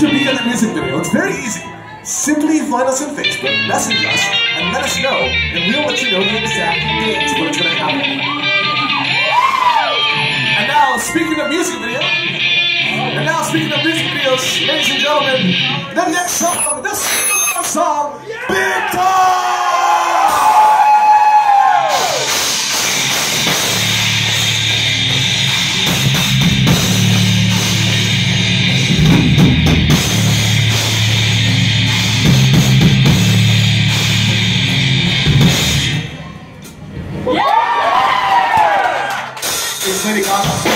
to be in the music video, it's very easy. Simply find us on Facebook, message us, and let us know, and we'll let you know the exact dates when it's going to happen. And now, speaking of music video, and now speaking of music videos, ladies and gentlemen, the next song, this song, Big Time! It's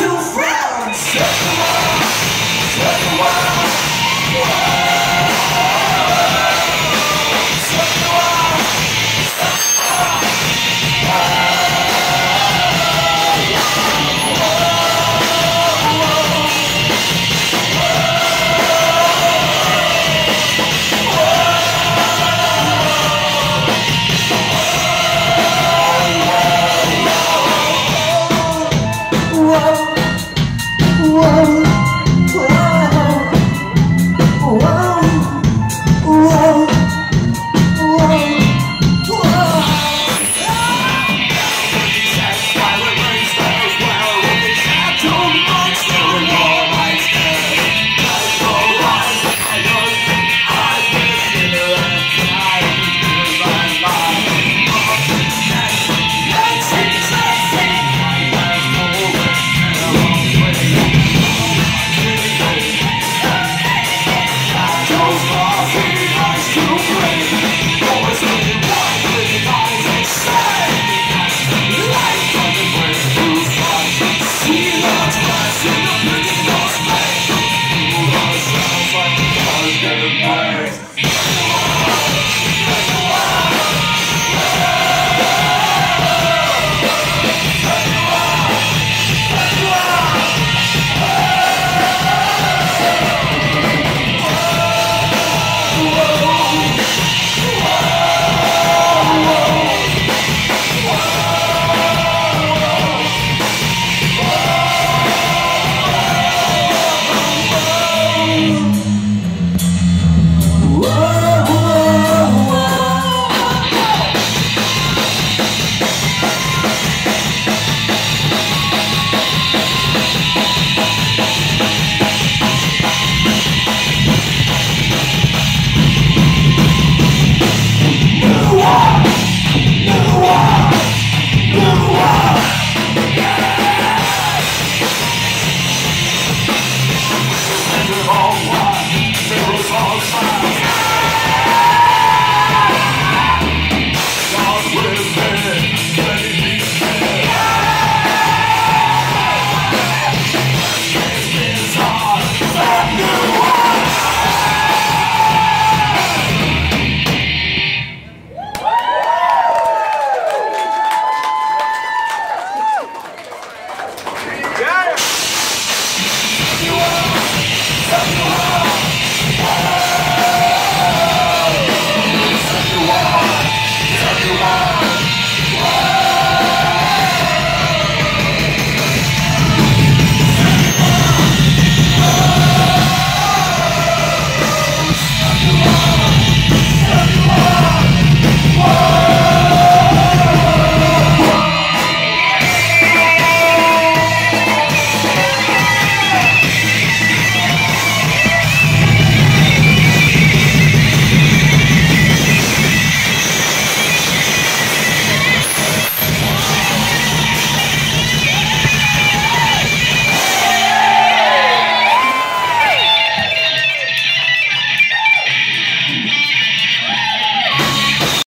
Whoa,